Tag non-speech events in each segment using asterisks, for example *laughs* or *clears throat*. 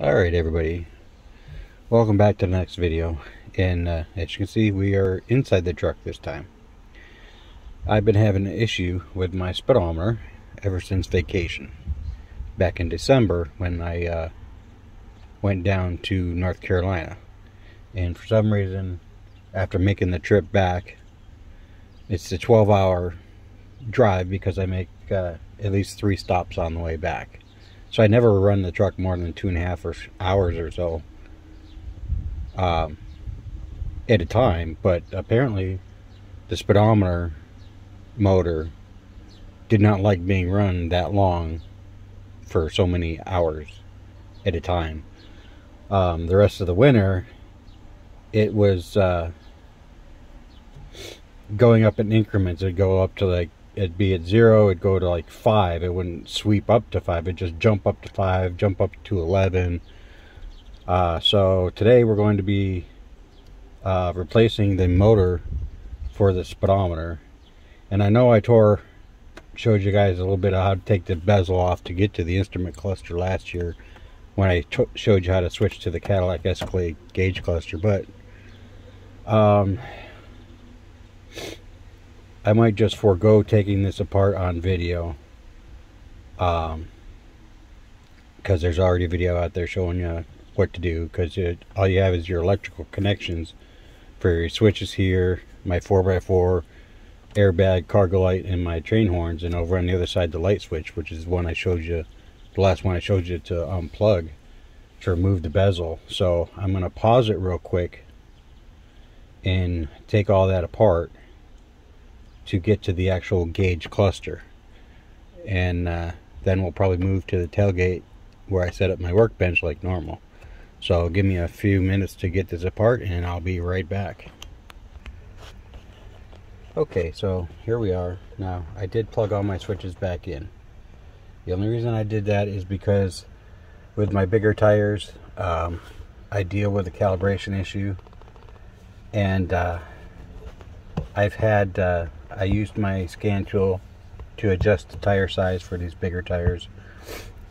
Alright everybody, welcome back to the next video and uh, as you can see we are inside the truck this time. I've been having an issue with my speedometer ever since vacation. Back in December when I uh, went down to North Carolina and for some reason after making the trip back it's a 12 hour drive because I make uh, at least three stops on the way back so I never run the truck more than two and a half or hours or so um, at a time. But apparently the speedometer motor did not like being run that long for so many hours at a time. Um, the rest of the winter, it was uh, going up in increments. It'd go up to like it'd be at zero, it'd go to like five. It wouldn't sweep up to five. It'd just jump up to five, jump up to 11. Uh, so today we're going to be uh, replacing the motor for the speedometer. And I know I tore, showed you guys a little bit of how to take the bezel off to get to the instrument cluster last year when I showed you how to switch to the Cadillac Escalade gauge cluster. But um, I might just forego taking this apart on video. Um, because there's already a video out there showing you what to do because all you have is your electrical connections for your switches here my 4x4 airbag cargo light and my train horns and over on the other side the light switch which is the one I showed you the last one I showed you to unplug to remove the bezel so I'm going to pause it real quick and take all that apart to get to the actual gauge cluster. And uh, then we'll probably move to the tailgate where I set up my workbench like normal. So give me a few minutes to get this apart and I'll be right back. Okay, so here we are. Now, I did plug all my switches back in. The only reason I did that is because with my bigger tires, um, I deal with a calibration issue. And uh, I've had uh, I used my scan tool to adjust the tire size for these bigger tires.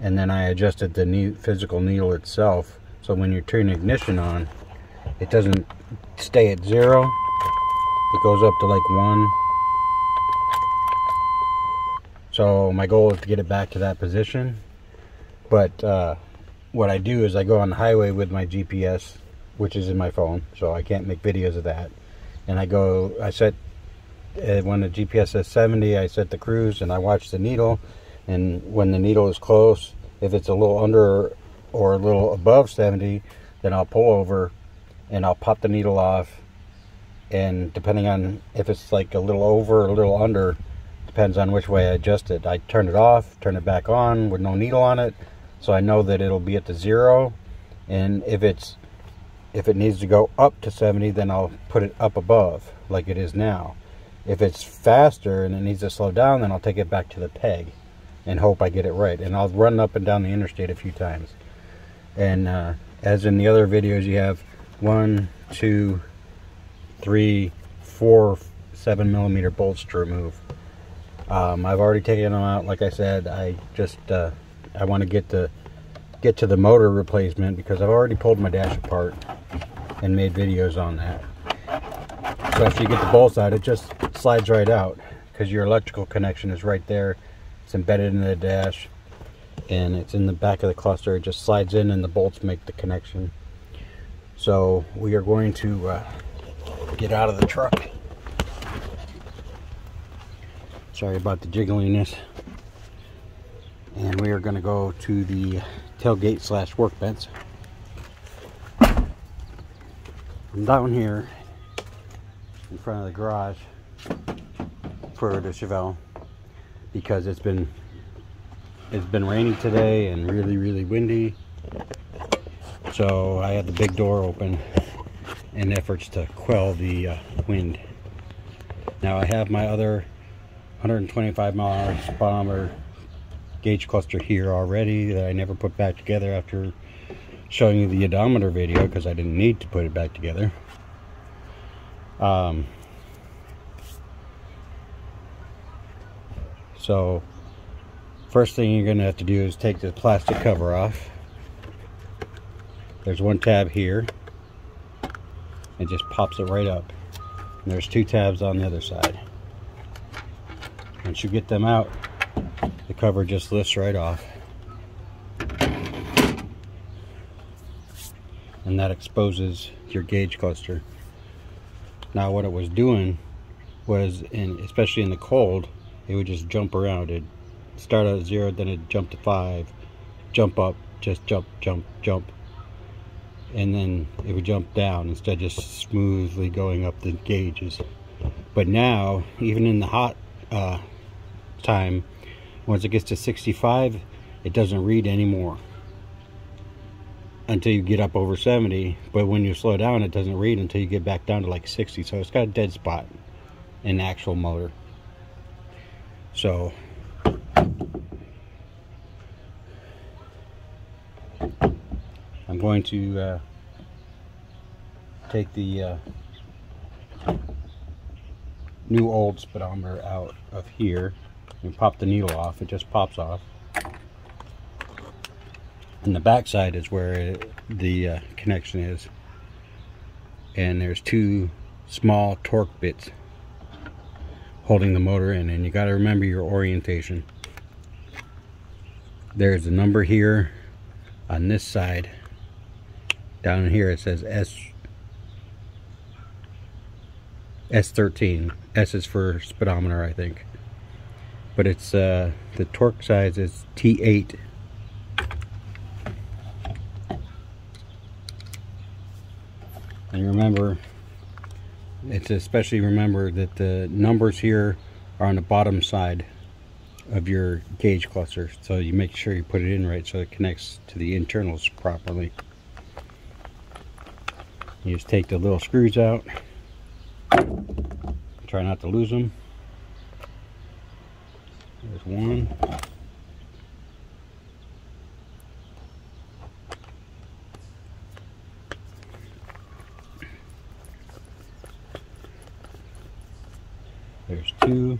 And then I adjusted the physical needle itself so when you turn ignition on it doesn't stay at zero. It goes up to like one. So my goal is to get it back to that position. But uh, what I do is I go on the highway with my GPS which is in my phone so I can't make videos of that. And I go I set Uh, when the GPS says 70, I set the cruise and I watch the needle. And when the needle is close, if it's a little under or a little above 70, then I'll pull over and I'll pop the needle off. And depending on if it's like a little over or a little under, depends on which way I adjust it. I turn it off, turn it back on with no needle on it. So I know that it'll be at the zero. And if it's if it needs to go up to 70, then I'll put it up above like it is now. If it's faster and it needs to slow down, then I'll take it back to the peg and hope I get it right. And I'll run up and down the interstate a few times. And uh, as in the other videos, you have one, two, three, four, seven millimeter bolts to remove. Um, I've already taken them out. Like I said, I just uh, I want to get the get to the motor replacement because I've already pulled my dash apart and made videos on that. So after you get the bolts out, it just slides right out because your electrical connection is right there. It's embedded in the dash and it's in the back of the cluster. It just slides in and the bolts make the connection. So we are going to uh, get out of the truck. Sorry about the jiggliness. And we are going to go to the tailgate slash workbench. Down here in front of the garage for the Chevelle because it's been it's been raining today and really really windy. So I had the big door open in efforts to quell the uh, wind. Now I have my other 125 mile speedometer gauge cluster here already that I never put back together after showing you the odometer video because I didn't need to put it back together um, so first thing you're going to have to do is take the plastic cover off. There's one tab here. It just pops it right up. And there's two tabs on the other side. Once you get them out the cover just lifts right off. And that exposes your gauge cluster now what it was doing was in especially in the cold it would just jump around. It'd start at zero then it'd jump to five jump up just jump jump jump. And then it would jump down instead of just smoothly going up the gauges. But now even in the hot uh, time once it gets to 65 it doesn't read anymore until you get up over 70 but when you slow down it doesn't read until you get back down to like 60 so it's got a dead spot in actual motor so I'm going to uh, take the uh, new old speedometer out of here and pop the needle off. It just pops off. And the back side is where it, the uh, connection is. And there's two small Torx bits holding the motor in. And you got to remember your orientation. There's a number here on this side down here it says S S13 S is for speedometer I think but it's uh, the Torx size is T8 and remember it's especially remember that the numbers here are on the bottom side of your gauge cluster. So you make sure you put it in right so it connects to the internals properly. You just take the little screws out. Try not to lose them. There's one there's two.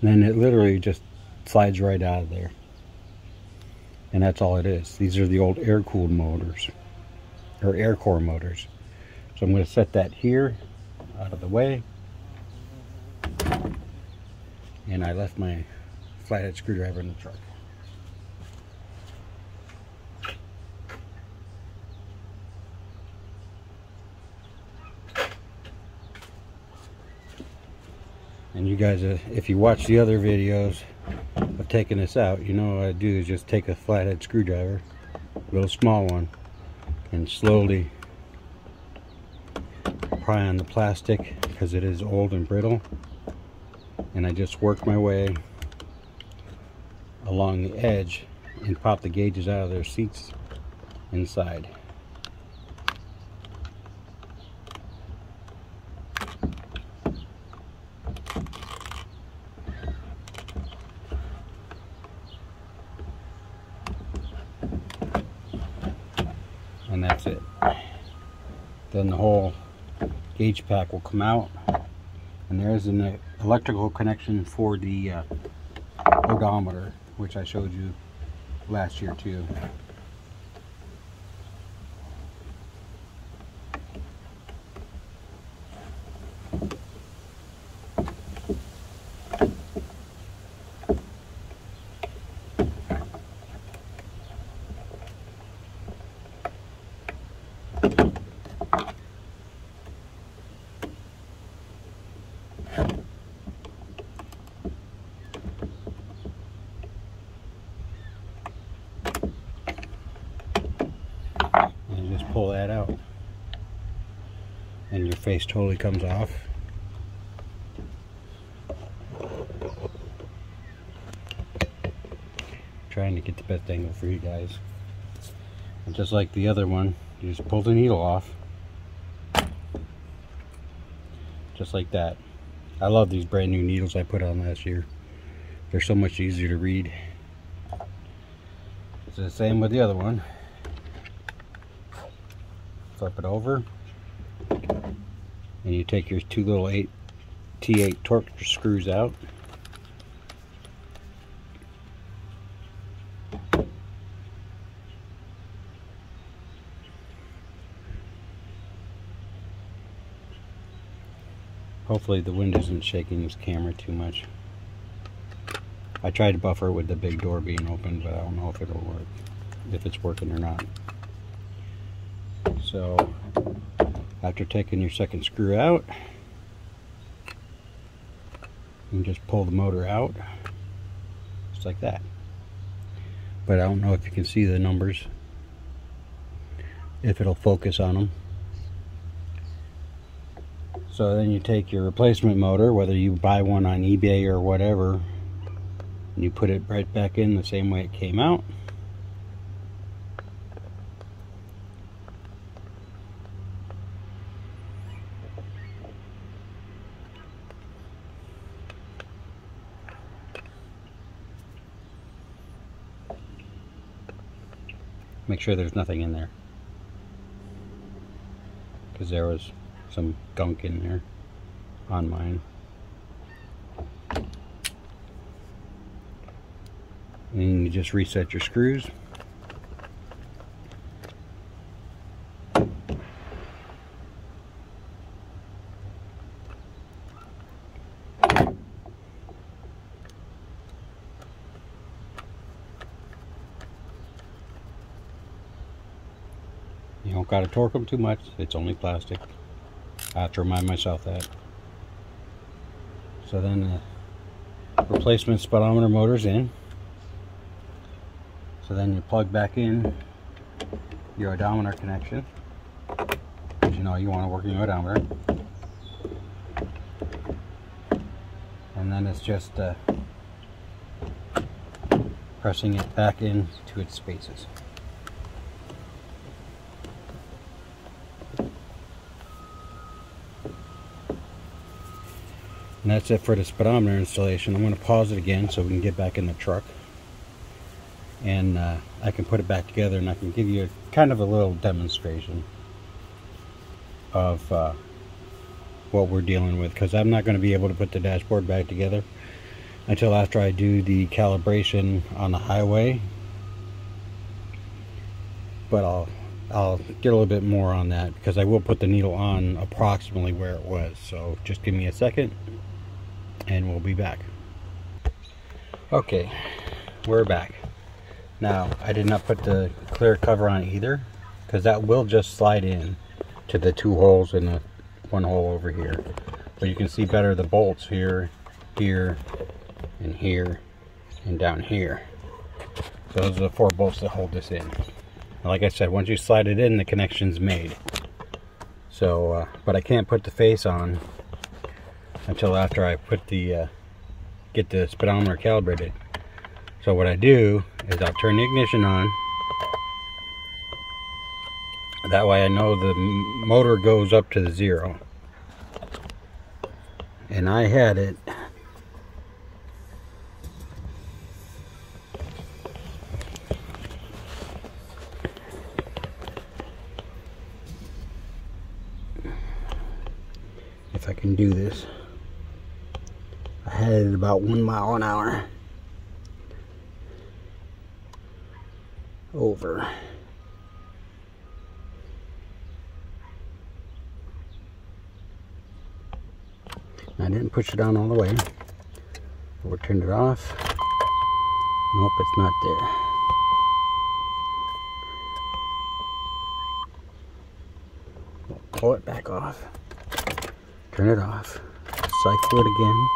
Then it literally just slides right out of there. And that's all it is. These are the old air cooled motors or air core motors. So I'm going to set that here out of the way. And I left my flathead screwdriver in the truck and you guys uh, if you watch the other videos of taking this out you know what I do is just take a flathead screwdriver a little small one and slowly pry on the plastic because it is old and brittle. And I just work my way along the edge and pop the gauges out of their seats inside and that's it. Then the whole gauge pack will come out and there's an electrical connection for the uh, odometer which I showed you last year too. Pull that out. And your face totally comes off. Trying to get the best angle for you guys. And just like the other one you just pull the needle off. Just like that. I love these brand new needles I put on last year. They're so much easier to read. It's the same with the other one. Flip it over. And you take your two little 8 T8 Torx screws out Hopefully the wind isn't shaking this camera too much. I tried to buffer with the big door being open, but I don't know if it'll work, if it's working or not. So, after taking your second screw out, you just pull the motor out, just like that. But I don't know if you can see the numbers, if it'll focus on them. So then you take your replacement motor, whether you buy one on eBay or whatever, and you put it right back in the same way it came out. Make sure there's nothing in there. Because there was some gunk in there on mine. and you just reset your screws You don't got to torque them too much. It's only plastic. Have to remind myself that. So then the replacement speedometer motor's in. So then you plug back in your odometer connection. Because you know you want to work your odometer. And then it's just uh, pressing it back into its spaces. And that's it for the speedometer installation. I'm going to pause it again so we can get back in the truck. And uh, I can put it back together and I can give you a, kind of a little demonstration of uh, what we're dealing with. Because I'm not going to be able to put the dashboard back together until after I do the calibration on the highway. But I'll I'll get a little bit more on that because I will put the needle on approximately where it was. So just give me a second and we'll be back okay we're back now, I did not put the clear cover on either, because that will just slide in to the two holes in the one hole over here. But you can see better the bolts here, here, and here, and down here. So those are the four bolts that hold this in. And like I said, once you slide it in, the connection's made. So, uh, but I can't put the face on until after I put the, uh, get the speedometer calibrated. So what I do is I'll turn the ignition on. That way I know the motor goes up to the zero. And I had it if I can do this. It about one mile an hour. over. I didn't push it down all the way. we turned it off. Nope, it's not there. We'll pull it back off. Turn it off. Cycle it again.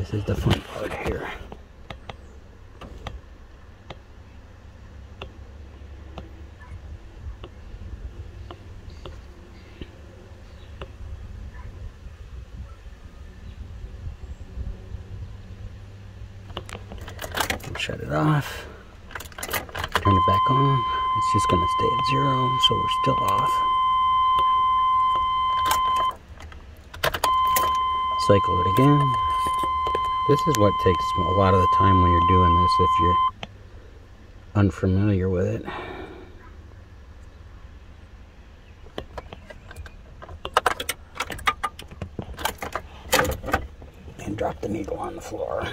This is the front part here. shut it off. Turn it back on. It's just going to stay at zero so we're still off. Cycle it again this is what takes a lot of the time when you're doing this if you're unfamiliar with it. And drop the needle on the floor.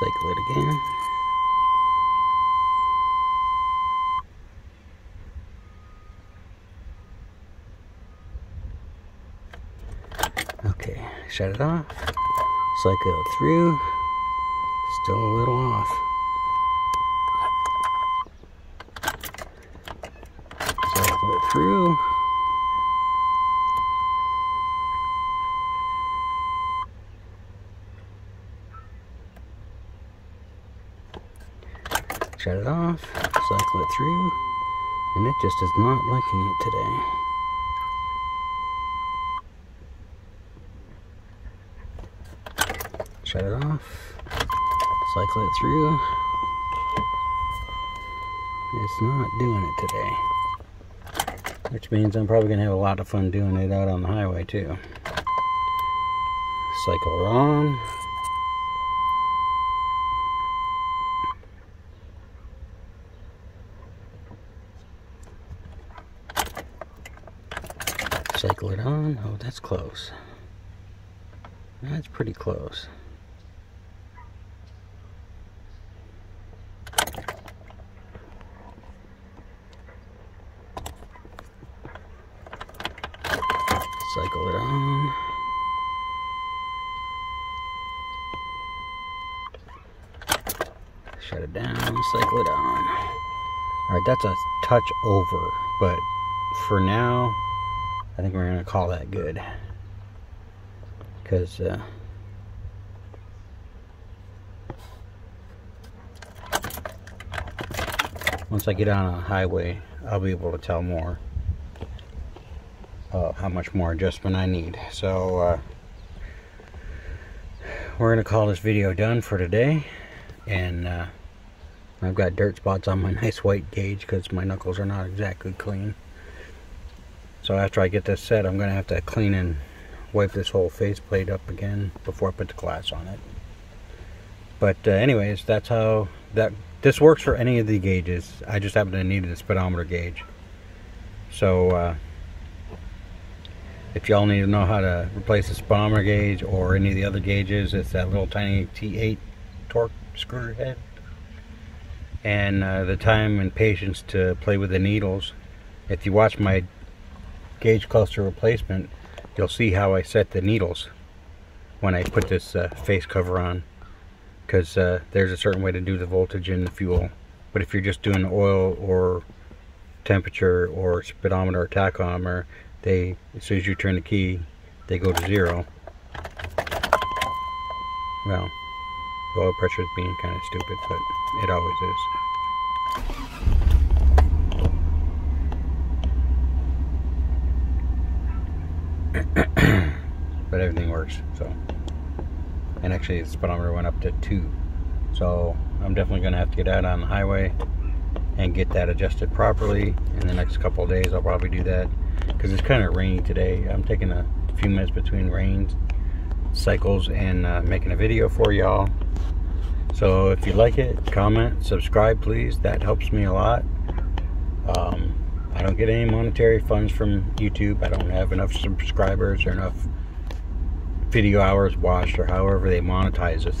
Cycle it again. Okay, shut it off. Cycle it through. Still a little off. Cycle it through. Shut it off, cycle it through, and it just is not liking it today. Shut it off, cycle it through. It's not doing it today. Which means I'm probably going to have a lot of fun doing it out on the highway too. Cycle on. Cycle it on. Oh, that's close. That's pretty close. Cycle it on. Shut it down, cycle on. Alright, that's a touch over, but for now, I think we're to call that good. Because, uh, once I get on a highway, I'll be able to tell more uh, how much more adjustment I need. So, uh, we're to call this video done for today. And, uh, I've got dirt spots on my *laughs* nice white gauge because my knuckles are not exactly clean. So after I get this set, I'm going to have to clean and wipe this whole faceplate up again before I put the glass on it. But uh, anyways, that's how that this works for any of the gauges. I just happen to need a speedometer gauge. So uh, if y'all need to know how to replace a speedometer gauge or any of the other gauges, it's that little tiny T8 Torx screw head. And uh, the time and patience to play with the needles. If you watch my gauge cluster replacement, you'll see how I set the needles when I put this uh, face cover on. Because uh, there's a certain way to do the voltage in the fuel. But if you're just doing oil or temperature or speedometer or tachometer, they, as soon as you turn the key, they go to zero. Well, oil pressure is being kind of stupid, but it always is. *clears throat* but everything works so. And actually the speedometer went up to two. So I'm definitely gonna have to get out on the highway and get that adjusted properly in the next couple days. I'll probably do that because it's kind of rainy today. I'm taking a few minutes between rains cycles and uh, making a video for y'all so if you like it comment subscribe please that helps me a lot um, I don't get any monetary funds from YouTube. I don't have enough subscribers or enough video hours watched or however they monetize this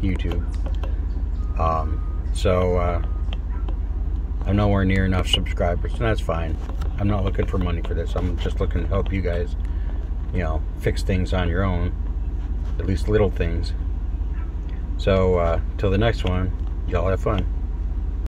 YouTube. Um, so uh, I'm nowhere near enough subscribers, and that's fine. I'm not looking for money for this. I'm just looking to help you guys, you know, fix things on your own, at least little things. So uh, till the next one, y'all have fun.